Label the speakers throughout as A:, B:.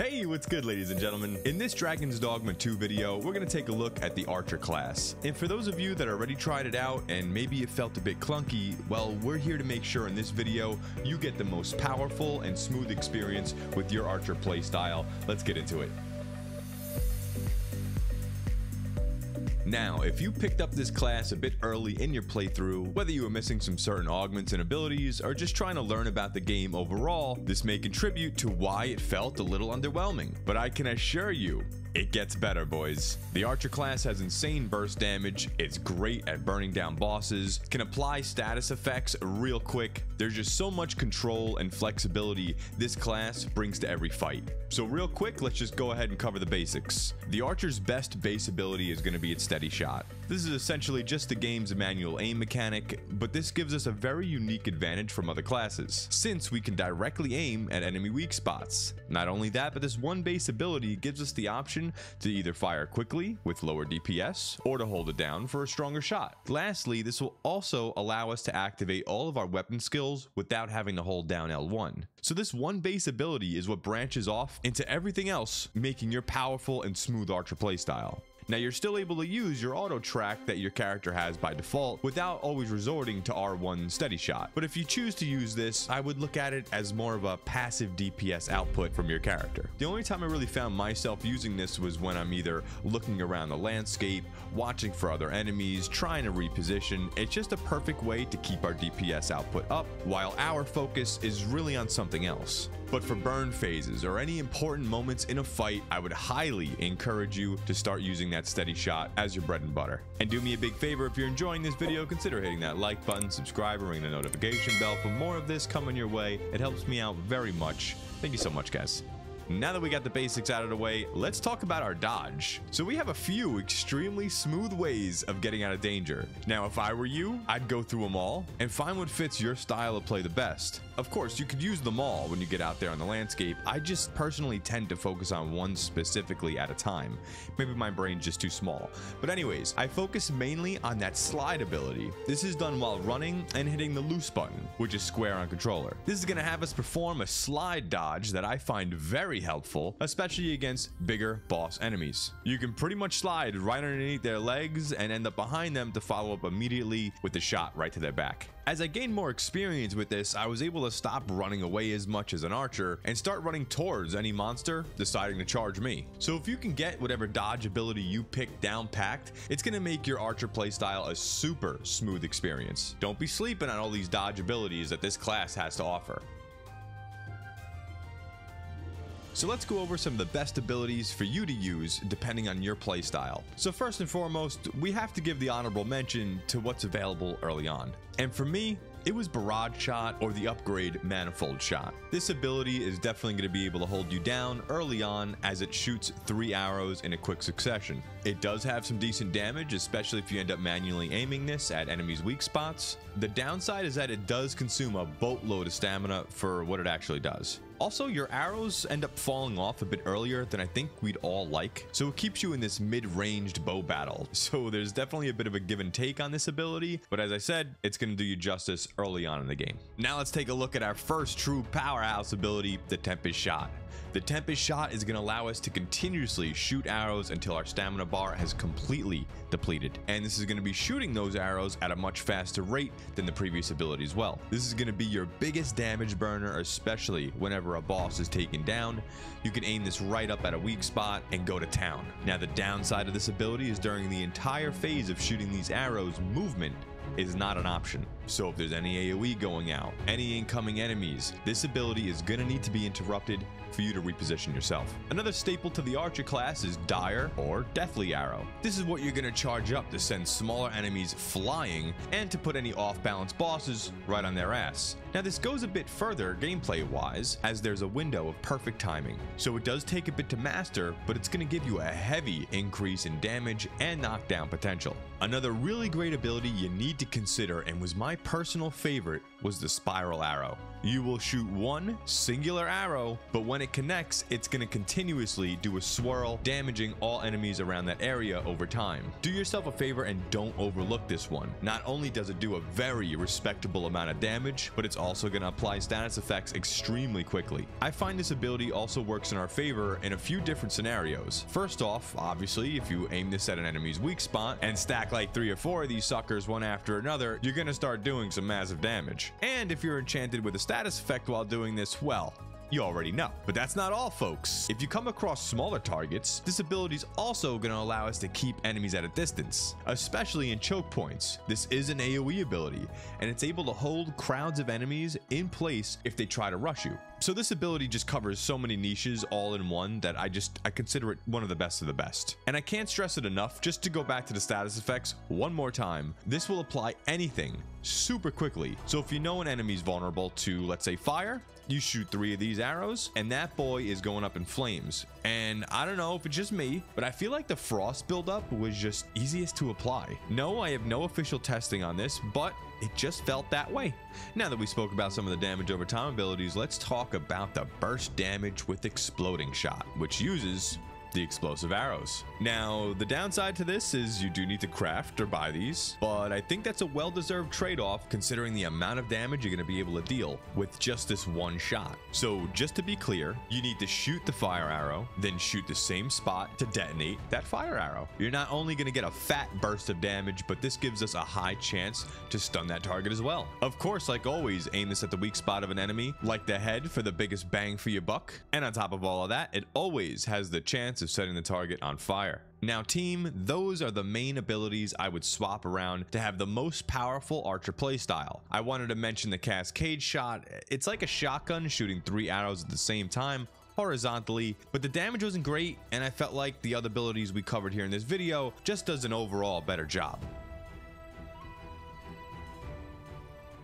A: Hey, what's good ladies and gentlemen? In this Dragon's Dogma 2 video, we're going to take a look at the Archer class. And for those of you that already tried it out and maybe it felt a bit clunky, well, we're here to make sure in this video you get the most powerful and smooth experience with your Archer playstyle. Let's get into it. Now, if you picked up this class a bit early in your playthrough, whether you were missing some certain augments and abilities or just trying to learn about the game overall, this may contribute to why it felt a little underwhelming. But I can assure you, it gets better, boys. The Archer class has insane burst damage, it's great at burning down bosses, can apply status effects real quick. There's just so much control and flexibility this class brings to every fight. So real quick, let's just go ahead and cover the basics. The Archer's best base ability is going to be its steady shot. This is essentially just the game's manual aim mechanic, but this gives us a very unique advantage from other classes, since we can directly aim at enemy weak spots. Not only that, but this one base ability gives us the option to either fire quickly with lower DPS, or to hold it down for a stronger shot. Lastly, this will also allow us to activate all of our weapon skills without having to hold down L1. So this one base ability is what branches off into everything else, making your powerful and smooth archer playstyle. Now you're still able to use your auto track that your character has by default without always resorting to R1 steady shot. But if you choose to use this, I would look at it as more of a passive DPS output from your character. The only time I really found myself using this was when I'm either looking around the landscape, watching for other enemies, trying to reposition. It's just a perfect way to keep our DPS output up while our focus is really on something else. But for burn phases or any important moments in a fight, I would highly encourage you to start using that steady shot as your bread and butter. And do me a big favor, if you're enjoying this video, consider hitting that like button, subscribe, ring the notification bell for more of this coming your way. It helps me out very much. Thank you so much, guys. Now that we got the basics out of the way, let's talk about our dodge. So we have a few extremely smooth ways of getting out of danger. Now, if I were you, I'd go through them all and find what fits your style of play the best. Of course, you could use them all when you get out there on the landscape. I just personally tend to focus on one specifically at a time. Maybe my brain's just too small. But anyways, I focus mainly on that slide ability. This is done while running and hitting the loose button, which is square on controller. This is going to have us perform a slide dodge that I find very helpful, especially against bigger boss enemies. You can pretty much slide right underneath their legs and end up behind them to follow up immediately with the shot right to their back. As I gained more experience with this, I was able to stop running away as much as an archer and start running towards any monster deciding to charge me. So if you can get whatever dodge ability you pick down packed, it's going to make your archer playstyle a super smooth experience. Don't be sleeping on all these dodge abilities that this class has to offer. So let's go over some of the best abilities for you to use depending on your playstyle. So first and foremost, we have to give the honorable mention to what's available early on. And for me, it was Barrage Shot or the upgrade Manifold Shot. This ability is definitely going to be able to hold you down early on as it shoots three arrows in a quick succession. It does have some decent damage, especially if you end up manually aiming this at enemies' weak spots. The downside is that it does consume a boatload of stamina for what it actually does. Also, your arrows end up falling off a bit earlier than I think we'd all like, so it keeps you in this mid-ranged bow battle. So there's definitely a bit of a give and take on this ability, but as I said, it's going to do you justice early on in the game. Now let's take a look at our first true powerhouse ability, the Tempest Shot. The Tempest Shot is going to allow us to continuously shoot arrows until our stamina bar has completely depleted. And this is going to be shooting those arrows at a much faster rate than the previous ability as well. This is going to be your biggest damage burner, especially whenever a boss is taken down. You can aim this right up at a weak spot and go to town. Now the downside of this ability is during the entire phase of shooting these arrows, movement is not an option. So if there's any AoE going out, any incoming enemies, this ability is going to need to be interrupted for you to reposition yourself. Another staple to the Archer class is Dire or Deathly Arrow. This is what you're going to charge up to send smaller enemies flying and to put any off-balance bosses right on their ass. Now this goes a bit further gameplay wise as there's a window of perfect timing. So it does take a bit to master, but it's going to give you a heavy increase in damage and knockdown potential. Another really great ability you need to consider and was my personal favorite was the spiral arrow. You will shoot one singular arrow, but when it connects, it's going to continuously do a swirl, damaging all enemies around that area over time. Do yourself a favor and don't overlook this one. Not only does it do a very respectable amount of damage, but it's also going to apply status effects extremely quickly. I find this ability also works in our favor in a few different scenarios. First off, obviously, if you aim this at an enemy's weak spot and stack like three or four of these suckers one after another, you're going to start doing some massive damage. And if you're enchanted with a status effect while doing this, well, you already know. But that's not all, folks. If you come across smaller targets, this ability is also going to allow us to keep enemies at a distance, especially in choke points. This is an AoE ability, and it's able to hold crowds of enemies in place if they try to rush you. So this ability just covers so many niches all in one that I just I consider it one of the best of the best. And I can't stress it enough just to go back to the status effects one more time. This will apply anything super quickly. So if you know an enemy is vulnerable to let's say fire, you shoot three of these arrows and that boy is going up in flames. And I don't know if it's just me, but I feel like the frost buildup was just easiest to apply. No, I have no official testing on this, but it just felt that way. Now that we spoke about some of the damage over time abilities, let's talk about the burst damage with exploding shot, which uses the explosive arrows. Now, the downside to this is you do need to craft or buy these, but I think that's a well-deserved trade-off considering the amount of damage you're going to be able to deal with just this one shot. So just to be clear, you need to shoot the fire arrow, then shoot the same spot to detonate that fire arrow. You're not only going to get a fat burst of damage, but this gives us a high chance to stun that target as well. Of course, like always, aim this at the weak spot of an enemy, like the head for the biggest bang for your buck. And on top of all of that, it always has the chance of setting the target on fire. Now team, those are the main abilities I would swap around to have the most powerful archer playstyle. I wanted to mention the cascade shot. It's like a shotgun shooting three arrows at the same time, horizontally, but the damage wasn't great and I felt like the other abilities we covered here in this video just does an overall better job.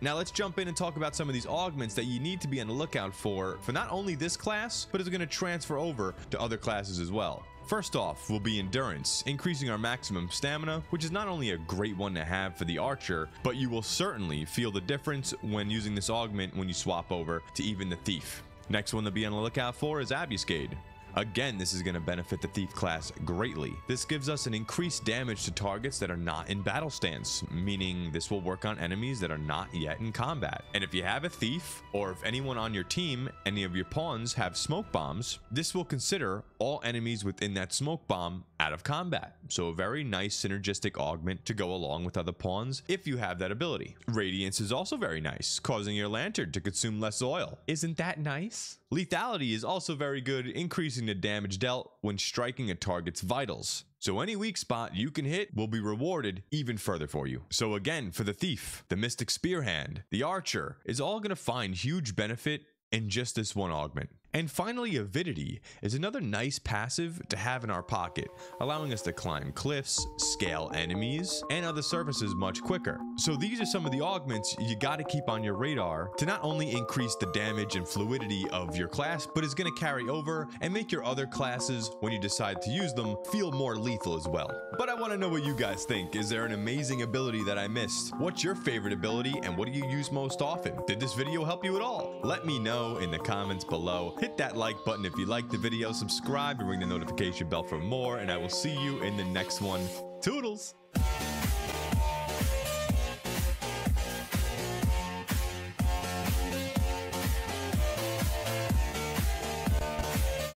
A: Now let's jump in and talk about some of these augments that you need to be on the lookout for, for not only this class, but it's going to transfer over to other classes as well. First off will be endurance, increasing our maximum stamina, which is not only a great one to have for the archer, but you will certainly feel the difference when using this augment when you swap over to even the thief. Next one to be on the lookout for is Ambuscade. Again, this is going to benefit the Thief class greatly. This gives us an increased damage to targets that are not in battle stance, meaning this will work on enemies that are not yet in combat. And if you have a Thief, or if anyone on your team, any of your pawns have smoke bombs, this will consider all enemies within that smoke bomb out of combat. So a very nice synergistic augment to go along with other pawns if you have that ability. Radiance is also very nice, causing your lantern to consume less oil. Isn't that nice? Lethality is also very good, increasing the damage dealt when striking a target's vitals. So any weak spot you can hit will be rewarded even further for you. So again, for the Thief, the Mystic Spearhand, the Archer, is all going to find huge benefit in just this one augment. And finally, Avidity is another nice passive to have in our pocket, allowing us to climb cliffs, scale enemies, and other surfaces much quicker. So these are some of the augments you gotta keep on your radar to not only increase the damage and fluidity of your class, but is gonna carry over and make your other classes, when you decide to use them, feel more lethal as well. But I wanna know what you guys think. Is there an amazing ability that I missed? What's your favorite ability and what do you use most often? Did this video help you at all? Let me know in the comments below. Hit that like button if you liked the video, subscribe and ring the notification bell for more, and I will see you in the next one. Toodles!